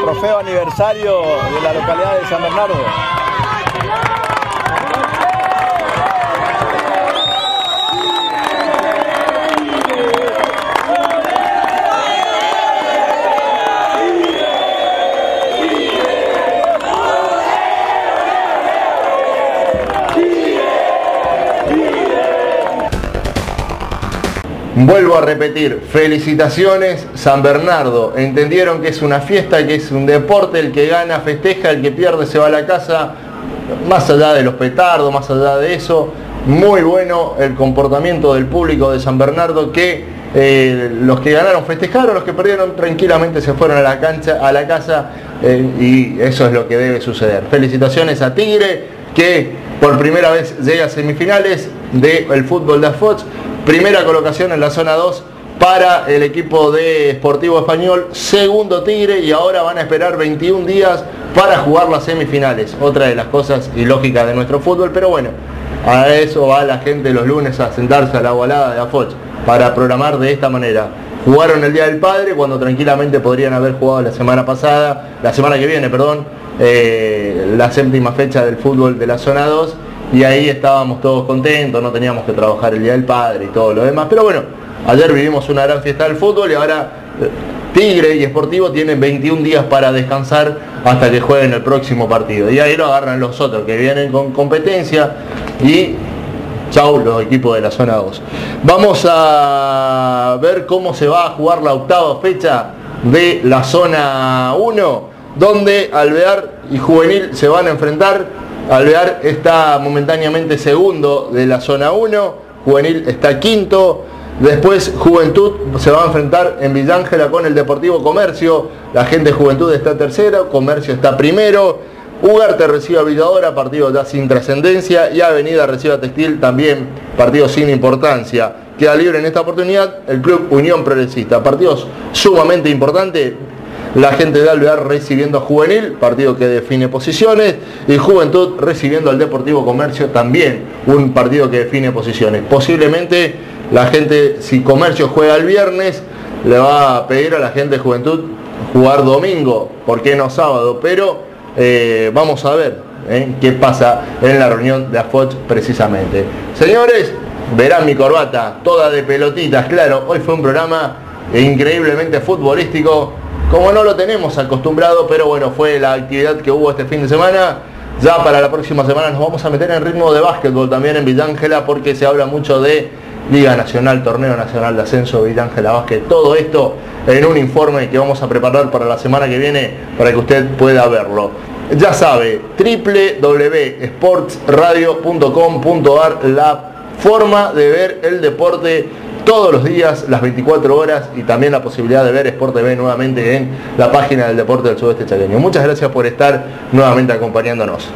trofeo aniversario de la localidad de San Bernardo. Vuelvo a repetir, felicitaciones San Bernardo. Entendieron que es una fiesta, que es un deporte, el que gana festeja, el que pierde se va a la casa. Más allá de los petardos, más allá de eso, muy bueno el comportamiento del público de San Bernardo que eh, los que ganaron festejaron, los que perdieron tranquilamente se fueron a la cancha, a la casa eh, y eso es lo que debe suceder. Felicitaciones a Tigre que por primera vez llega a semifinales del fútbol de Fox. Primera colocación en la zona 2 para el equipo de Sportivo Español, segundo Tigre y ahora van a esperar 21 días para jugar las semifinales. Otra de las cosas ilógicas de nuestro fútbol, pero bueno, a eso va la gente los lunes a sentarse a la volada de Afoch para programar de esta manera. Jugaron el Día del Padre cuando tranquilamente podrían haber jugado la semana pasada, la semana que viene, perdón, eh, la séptima fecha del fútbol de la zona 2 y ahí estábamos todos contentos, no teníamos que trabajar el Día del Padre y todo lo demás. Pero bueno, ayer vivimos una gran fiesta del fútbol y ahora eh, Tigre y Sportivo tienen 21 días para descansar hasta que jueguen el próximo partido. Y ahí lo agarran los otros que vienen con competencia y chau los equipos de la zona 2. Vamos a ver cómo se va a jugar la octava fecha de la zona 1, donde Alvear y Juvenil se van a enfrentar Alvear está momentáneamente segundo de la zona 1, Juvenil está quinto, después Juventud se va a enfrentar en Villángela con el Deportivo Comercio, la gente de Juventud está tercero, Comercio está primero, Ugarte recibe a Villadora, partido ya sin trascendencia, y Avenida recibe a Textil también, partido sin importancia. Queda libre en esta oportunidad el Club Unión Progresista, partidos sumamente importantes, la gente de Alvear recibiendo a Juvenil, partido que define posiciones, y Juventud recibiendo al Deportivo Comercio también, un partido que define posiciones. Posiblemente la gente, si Comercio juega el viernes, le va a pedir a la gente de Juventud jugar domingo, ¿por qué no sábado? Pero eh, vamos a ver ¿eh? qué pasa en la reunión de AFOT precisamente. Señores, verán mi corbata, toda de pelotitas, claro, hoy fue un programa increíblemente futbolístico como no lo tenemos acostumbrado, pero bueno, fue la actividad que hubo este fin de semana. Ya para la próxima semana nos vamos a meter en ritmo de básquetbol también en Villángela porque se habla mucho de Liga Nacional, Torneo Nacional de Ascenso, Villángela Básquet. Todo esto en un informe que vamos a preparar para la semana que viene para que usted pueda verlo. Ya sabe, www.sportsradio.com.ar, la forma de ver el deporte todos los días, las 24 horas y también la posibilidad de ver Sport TV nuevamente en la página del Deporte del Sudeste Chaqueño. Muchas gracias por estar nuevamente acompañándonos.